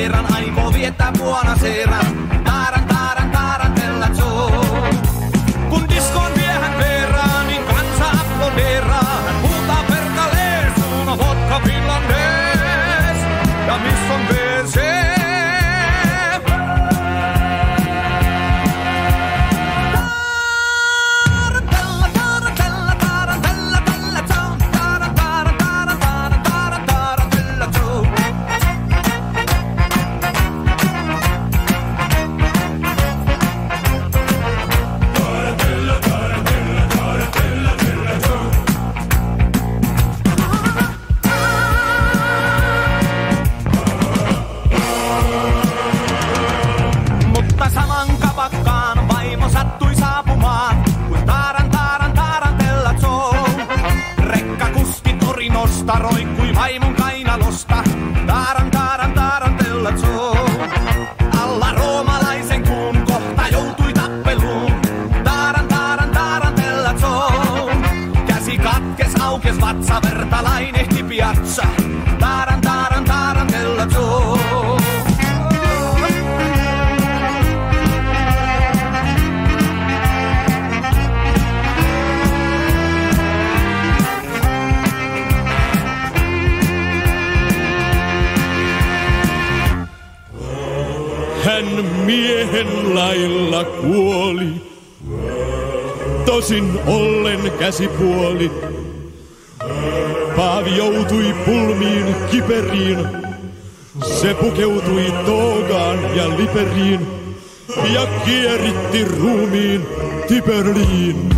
kanssa verran, aikoo viettää vuonna seeran. Kainalosta, taaran taaran taarantella zoo. Alla roomalaisen kuun kohta joutui tappeluun, taaran taaran taarantella zoo. Käsi katkes aukes vatsa verta Hän miehen lailla kuoli, tosin ollen käsipuoli. Paavi joutui pulmiin kiperiin, se pukeutui toogaan ja liperiin ja kieritti ruumiin Tiberliin.